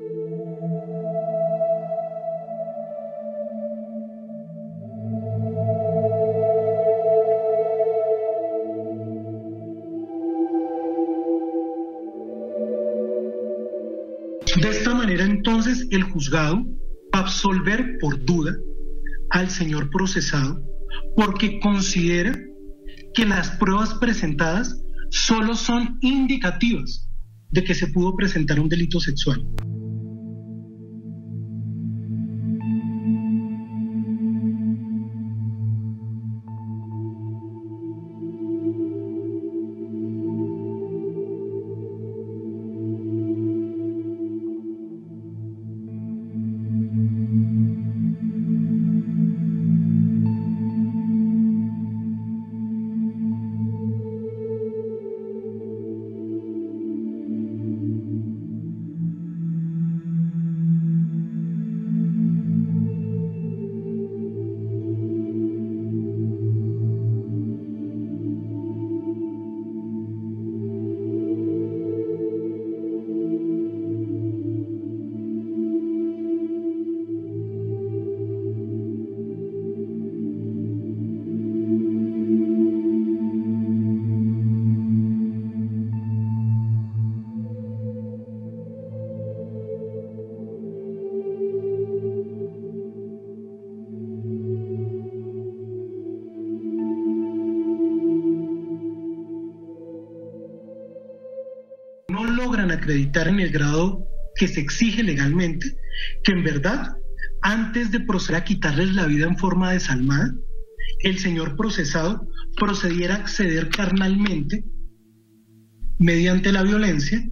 De esta manera entonces el juzgado va a absolver por duda al señor procesado porque considera que las pruebas presentadas solo son indicativas de que se pudo presentar un delito sexual. Logran acreditar en el grado que se exige legalmente que en verdad, antes de proceder a quitarles la vida en forma desalmada, el señor procesado procediera a acceder carnalmente, mediante la violencia,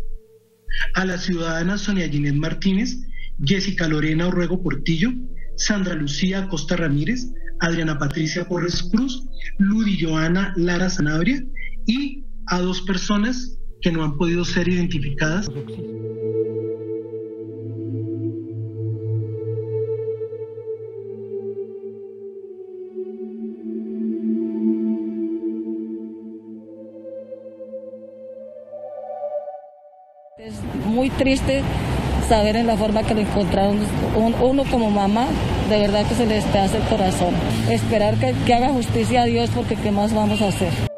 a las ciudadanas Sonia Ginés Martínez, Jessica Lorena Orruego Portillo, Sandra Lucía Costa Ramírez, Adriana Patricia Porres Cruz, Ludi Joana Lara Sanabria y a dos personas que no han podido ser identificadas. Es muy triste saber en la forma que lo encontraron uno como mamá, de verdad que se le hace el corazón. Esperar que haga justicia a Dios porque qué más vamos a hacer.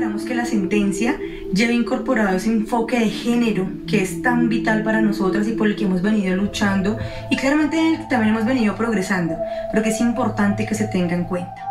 Esperamos que la sentencia lleve incorporado ese enfoque de género que es tan vital para nosotras y por el que hemos venido luchando y claramente en el que también hemos venido progresando, pero que es importante que se tenga en cuenta.